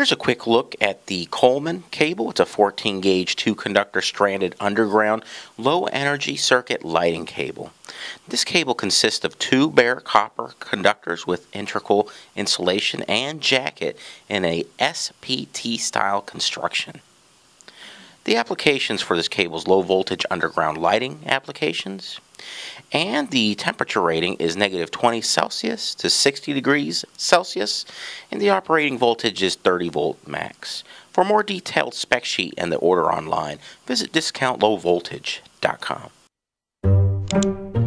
Here's a quick look at the Coleman cable. It's a 14 gauge two conductor stranded underground low energy circuit lighting cable. This cable consists of two bare copper conductors with integral insulation and jacket in a SPT style construction. The applications for this cable is low voltage underground lighting applications. And the temperature rating is negative 20 Celsius to 60 degrees Celsius. And the operating voltage is 30 volt max. For more detailed spec sheet and the order online, visit discountlowvoltage.com.